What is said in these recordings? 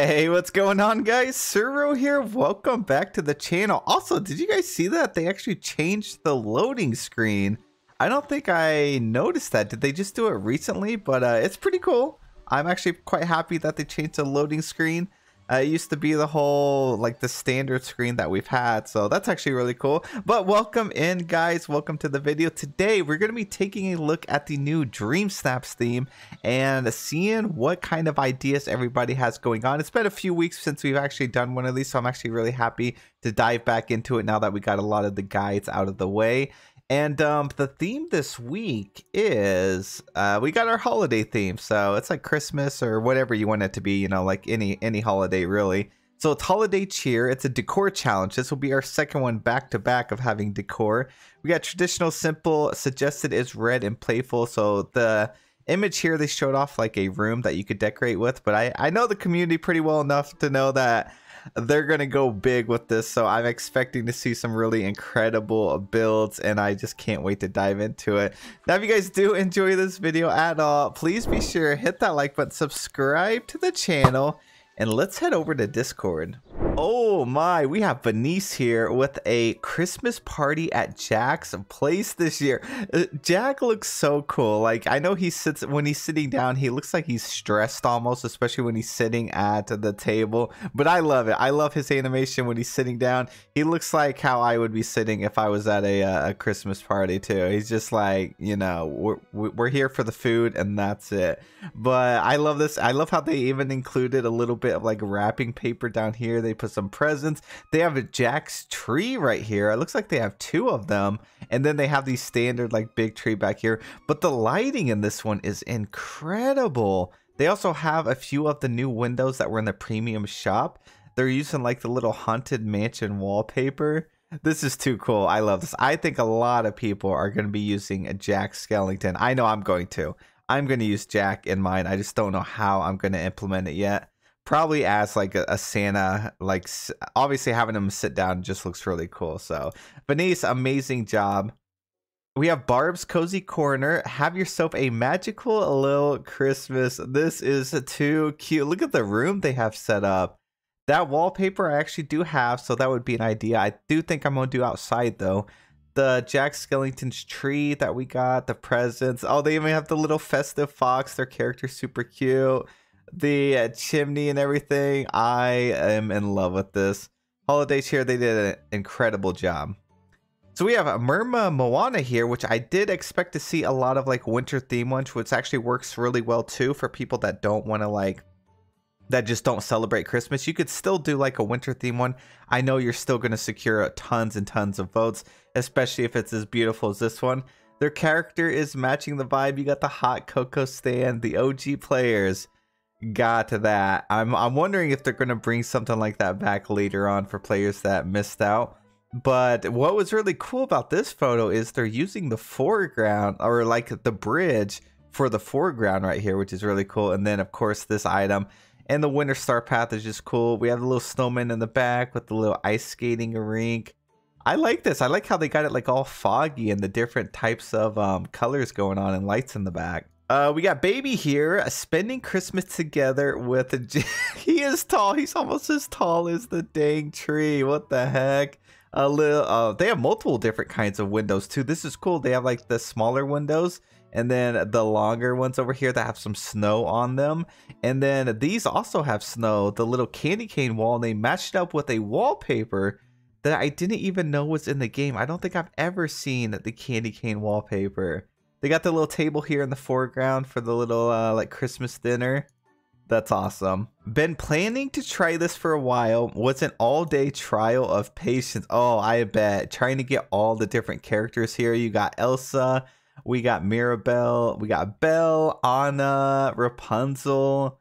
Hey, what's going on guys? Serroh here. Welcome back to the channel. Also, did you guys see that? They actually changed the loading screen. I don't think I noticed that. Did they just do it recently? But uh, it's pretty cool. I'm actually quite happy that they changed the loading screen. Uh, it used to be the whole like the standard screen that we've had so that's actually really cool. But welcome in guys. Welcome to the video. Today we're going to be taking a look at the new dream snaps theme and seeing what kind of ideas everybody has going on. It's been a few weeks since we've actually done one of these so i'm actually really happy to dive back into it now that we got a lot of the guides out of the way and um, the theme this week is uh, we got our holiday theme, so it's like Christmas or whatever you want it to be, you know, like any any holiday really. So it's holiday cheer. It's a decor challenge. This will be our second one back to back of having decor. We got traditional, simple. Suggested is red and playful. So the image here they showed off like a room that you could decorate with, but I I know the community pretty well enough to know that they're gonna go big with this so i'm expecting to see some really incredible builds and i just can't wait to dive into it. Now if you guys do enjoy this video at all please be sure to hit that like button subscribe to the channel and let's head over to discord Oh my, we have Benice here with a Christmas party at Jack's place this year. Uh, Jack looks so cool. Like I know he sits when he's sitting down, he looks like he's stressed almost, especially when he's sitting at the table. But I love it. I love his animation when he's sitting down. He looks like how I would be sitting if I was at a, uh, a Christmas party too. He's just like, you know, we're we're here for the food and that's it. But I love this. I love how they even included a little bit of like wrapping paper down here. They put some presents. They have a Jack's tree right here. It looks like they have two of them. And then they have these standard like big tree back here. But the lighting in this one is incredible. They also have a few of the new windows that were in the premium shop. They're using like the little haunted mansion wallpaper. This is too cool. I love this. I think a lot of people are going to be using a Jack Skellington. I know I'm going to. I'm going to use Jack in mine. I just don't know how I'm going to implement it yet probably as like a, a, Santa, like obviously having him sit down just looks really cool. So, Benice, amazing job. We have Barb's Cozy Corner. Have yourself a magical little Christmas. This is too cute. Look at the room they have set up. That wallpaper I actually do have, so that would be an idea. I do think I'm going to do outside though. The Jack Skellington's tree that we got, the presents. Oh, they even have the little festive fox. Their character's super cute the uh, chimney and everything. I am in love with this. Holiday cheer, they did an incredible job. So we have a Murma Moana here, which I did expect to see a lot of like winter theme ones, which actually works really well too for people that don't want to like that just don't celebrate Christmas. You could still do like a winter theme one. I know you're still going to secure tons and tons of votes, especially if it's as beautiful as this one. Their character is matching the vibe. You got the hot cocoa stand, the OG players got to that. I'm I'm wondering if they're going to bring something like that back later on for players that missed out. But what was really cool about this photo is they're using the foreground or like the bridge for the foreground right here, which is really cool. And then of course this item and the winter star path is just cool. We have the little snowman in the back with the little ice skating rink. I like this. I like how they got it like all foggy and the different types of um, colors going on and lights in the back. Uh, we got baby here uh, spending Christmas together with a. he is tall. He's almost as tall as the dang tree. What the heck? A little. Uh, they have multiple different kinds of windows too. This is cool. They have like the smaller windows and then the longer ones over here that have some snow on them. And then these also have snow. The little candy cane wall. And they matched it up with a wallpaper that I didn't even know was in the game. I don't think I've ever seen the candy cane wallpaper. They got the little table here in the foreground for the little uh, like Christmas dinner. That's awesome. Been planning to try this for a while. Was an all day trial of patience. Oh, I bet. Trying to get all the different characters here. You got Elsa, we got Mirabel, we got Belle, Anna, Rapunzel.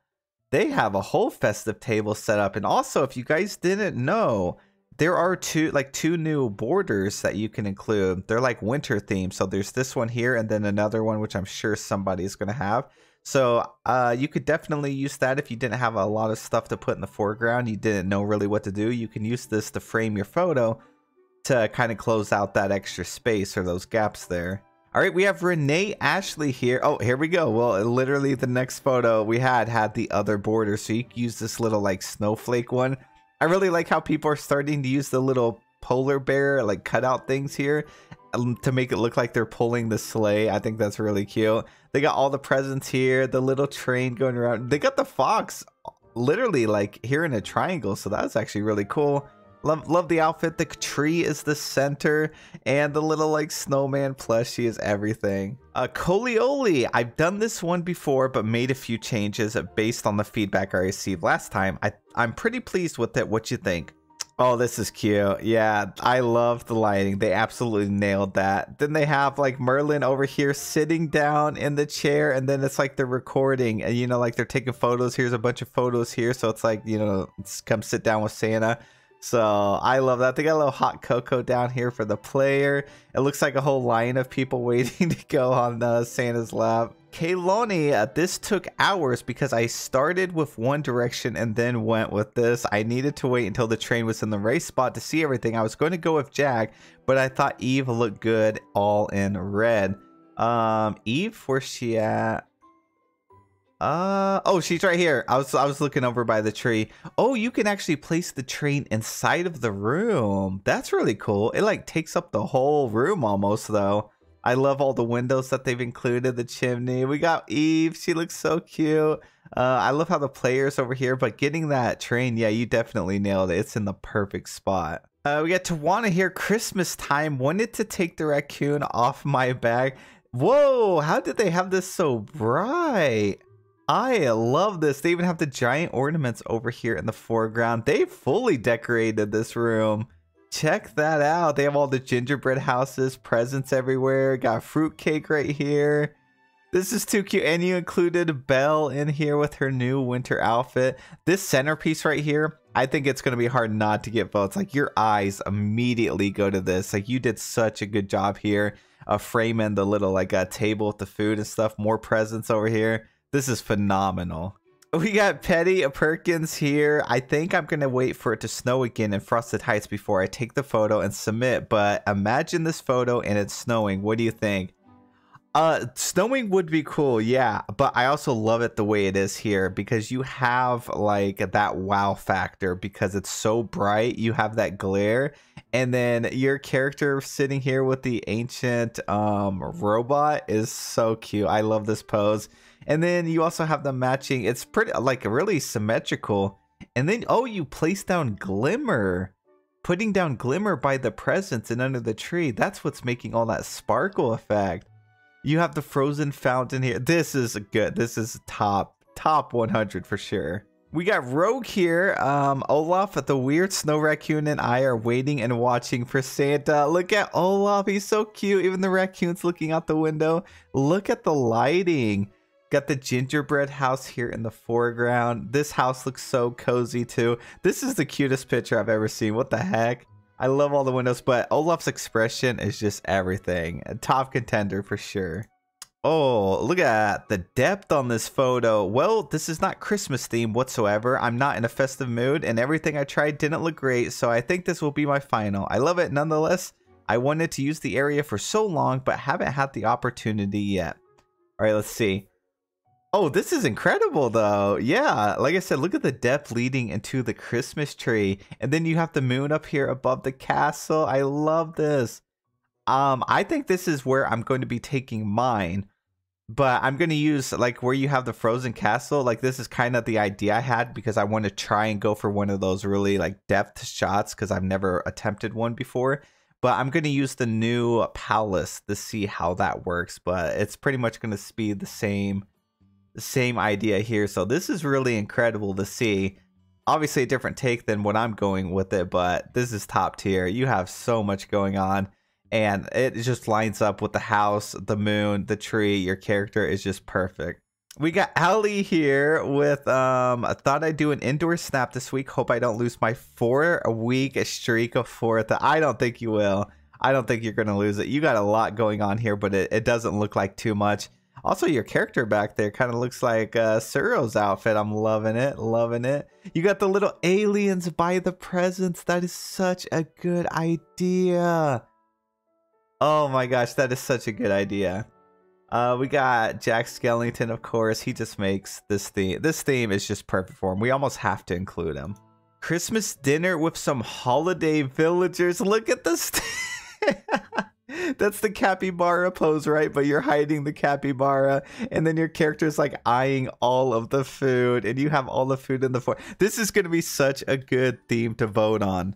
They have a whole festive table set up. And also, if you guys didn't know, there are two like two new borders that you can include. They're like winter themed. So there's this one here and then another one which I'm sure somebody's going to have. So uh, you could definitely use that if you didn't have a lot of stuff to put in the foreground. You didn't know really what to do. You can use this to frame your photo to kind of close out that extra space or those gaps there. All right, we have Renee Ashley here. Oh, here we go. Well, literally the next photo we had had the other border. So you use this little like snowflake one. I really like how people are starting to use the little polar bear like cutout things here um, to make it look like they're pulling the sleigh. I think that's really cute. They got all the presents here, the little train going around. They got the fox literally like here in a triangle. So that's actually really cool. Love, love the outfit. The tree is the center, and the little like snowman plushie is everything. Uh, Colioli. I've done this one before, but made a few changes based on the feedback I received last time. I I'm pretty pleased with it. What you think? Oh, this is cute. Yeah, I love the lighting. They absolutely nailed that. Then they have like Merlin over here sitting down in the chair, and then it's like they're recording, and you know, like they're taking photos. Here's a bunch of photos here, so it's like you know, come sit down with Santa. So I love that. They got a little hot cocoa down here for the player. It looks like a whole line of people waiting to go on uh, Santa's lap. Kayloni, uh, this took hours because I started with one direction and then went with this. I needed to wait until the train was in the right spot to see everything. I was going to go with Jack, but I thought Eve looked good all in red. Um, Eve, where's she at? Uh oh, she's right here. I was I was looking over by the tree. Oh, you can actually place the train inside of the room. That's really cool. It like takes up the whole room almost though. I love all the windows that they've included, the chimney. We got Eve. She looks so cute. Uh, I love how the players over here, but getting that train, yeah, you definitely nailed it. It's in the perfect spot. Uh, we got Tawana here. Christmas time. Wanted to take the raccoon off my bag. Whoa, how did they have this so bright? I love this. They even have the giant ornaments over here in the foreground. They fully decorated this room. Check that out. They have all the gingerbread houses, presents everywhere. Got fruitcake right here. This is too cute. And you included Belle in here with her new winter outfit. This centerpiece right here, I think it's going to be hard not to get votes. Like your eyes immediately go to this. Like you did such a good job here of framing the little like a uh, table with the food and stuff. More presents over here. This is phenomenal. We got Petty Perkins here. I think I'm going to wait for it to snow again in Frosted Heights before I take the photo and submit. But imagine this photo and it's snowing. What do you think? Uh, snowing would be cool, yeah. But I also love it the way it is here because you have like that wow factor because it's so bright. You have that glare. And then your character sitting here with the ancient um, robot is so cute. I love this pose. And then you also have the matching. It's pretty like really symmetrical. And then oh, you place down glimmer. Putting down glimmer by the presents and under the tree. That's what's making all that sparkle effect. You have the frozen fountain here. This is good. This is top top 100 for sure. We got Rogue here. Um, Olaf, the weird snow raccoon, and I are waiting and watching for Santa. Look at Olaf. He's so cute. Even the raccoon's looking out the window. Look at the lighting. Got the gingerbread house here in the foreground. This house looks so cozy too. This is the cutest picture I've ever seen. What the heck? I love all the windows, but Olaf's expression is just everything. A top contender for sure. Oh, look at the depth on this photo. Well, this is not Christmas theme whatsoever. I'm not in a festive mood and everything I tried didn't look great, so I think this will be my final. I love it nonetheless. I wanted to use the area for so long, but haven't had the opportunity yet. All right, let's see. Oh, this is incredible though. Yeah, like I said, look at the depth leading into the Christmas tree. And then you have the moon up here above the castle. I love this. Um, I think this is where I'm going to be taking mine. But I'm going to use like where you have the frozen castle. Like this is kind of the idea I had because I want to try and go for one of those really like depth shots because I've never attempted one before. But I'm going to use the new palace to see how that works. But it's pretty much going to be the same same idea here. So this is really incredible to see. Obviously a different take than what I'm going with it, but this is top tier. You have so much going on and it just lines up with the house, the moon, the tree. Your character is just perfect. We got Ali here with um I thought I'd do an indoor snap this week. Hope I don't lose my four week streak of fourth. I don't think you will. I don't think you're gonna lose it. You got a lot going on here, but it, it doesn't look like too much. Also, your character back there kind of looks like uh, Serroh's outfit. I'm loving it, loving it. You got the little aliens by the presents. That is such a good idea. Oh my gosh, that is such a good idea. Uh, we got Jack Skellington, of course. He just makes this theme. This theme is just perfect for him. We almost have to include him. Christmas dinner with some holiday villagers. Look at this. That's the capybara pose, right? But you're hiding the capybara, and then your character is like eyeing all of the food, and you have all the food in the fork. This is going to be such a good theme to vote on.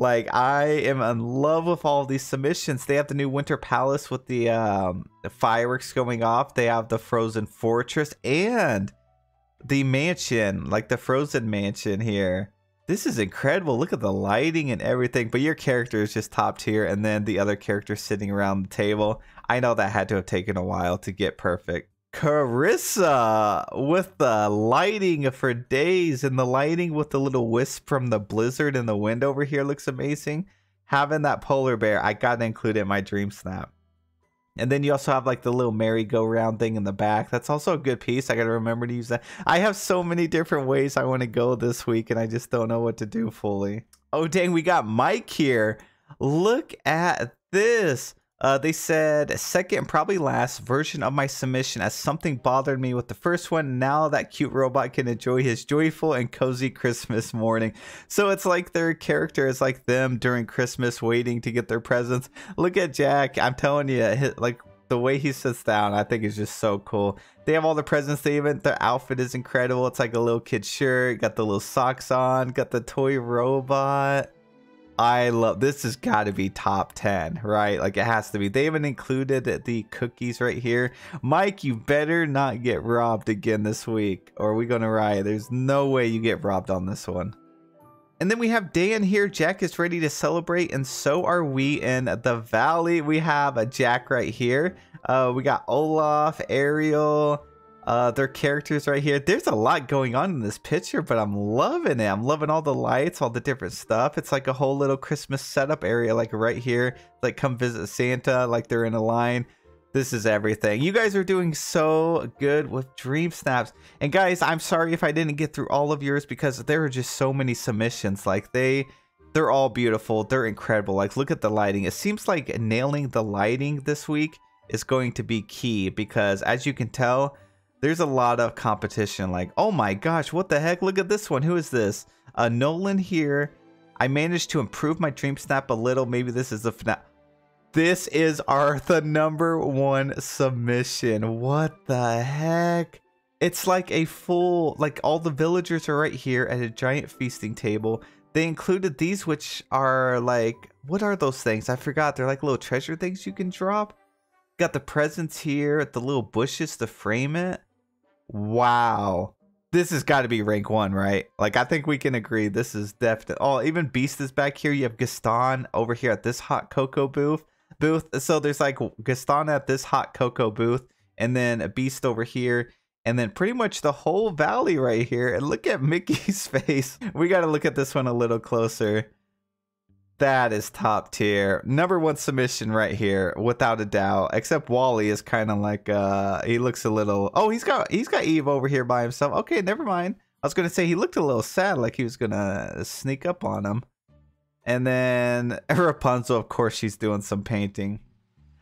Like I am in love with all these submissions. They have the new Winter Palace with the, um, the fireworks going off. They have the Frozen Fortress and the mansion, like the Frozen Mansion here. This is incredible. Look at the lighting and everything. But your character is just top tier, and then the other characters sitting around the table. I know that had to have taken a while to get perfect. Carissa with the lighting for days and the lighting with the little wisp from the blizzard in the wind over here looks amazing. Having that polar bear, I gotta include it in my dream snap. And then you also have like the little merry-go-round thing in the back. That's also a good piece. I gotta remember to use that. I have so many different ways I want to go this week, and I just don't know what to do fully. Oh dang, we got Mike here. Look at this. Uh, they said second, probably last version of my submission as something bothered me with the first one. Now that cute robot can enjoy his joyful and cozy Christmas morning. So it's like their character is like them during Christmas, waiting to get their presents. Look at Jack. I'm telling you, like the way he sits down, I think is just so cool. They have all the presents. They even their outfit is incredible. It's like a little kid shirt. Got the little socks on. Got the toy robot. I love this has got to be top 10, right? Like it has to be. They haven't included the cookies right here. Mike, you better not get robbed again this week or we're we going to riot? There's no way you get robbed on this one. And then we have Dan here. Jack is ready to celebrate, and so are we in the valley. We have a Jack right here. Uh, we got Olaf, Ariel, uh, their characters right here. There's a lot going on in this picture, but I'm loving it. I'm loving all the lights, all the different stuff. It's like a whole little Christmas setup area, like right here. Like come visit Santa, like they're in a line. This is everything. You guys are doing so good with Dream Snaps. And guys, I'm sorry if I didn't get through all of yours because there are just so many submissions. Like they they're all beautiful. They're incredible. Like look at the lighting. It seems like nailing the lighting this week is going to be key because as you can tell, there's a lot of competition. Like, oh my gosh, what the heck? Look at this one. Who is this? Uh, Nolan here. I managed to improve my Dream Snap a little. Maybe this is the FNAF. This is our the number one submission. What the heck? It's like a full, like all the villagers are right here at a giant feasting table. They included these, which are like, what are those things? I forgot. They're like little treasure things you can drop. Got the presents here, at the little bushes to frame it. Wow. This has got to be rank one, right? Like, I think we can agree this is definitely. Oh, even Beast is back here. You have Gaston over here at this hot cocoa booth. Booth. So there's like Gaston at this hot cocoa booth, and then a Beast over here, and then pretty much the whole valley right here. And look at Mickey's face. We got to look at this one a little closer. That is top tier. Number one submission right here, without a doubt. Except WALL-E is kind of like uh he looks a little Oh, he's got he's got Eve over here by himself. Okay, never mind. I was gonna say he looked a little sad, like he was gonna sneak up on him. And then Rapunzel, of course, she's doing some painting.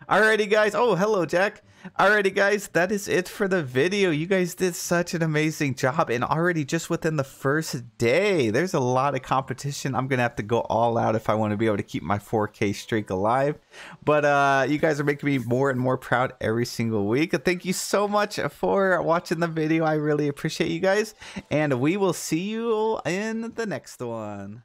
Alrighty, guys. Oh, hello, Jack. Alrighty, guys. That is it for the video. You guys did such an amazing job. And already just within the first day, there's a lot of competition. I'm going to have to go all out if I want to be able to keep my 4K streak alive. But uh, you guys are making me more and more proud every single week. Thank you so much for watching the video. I really appreciate you guys. And we will see you in the next one.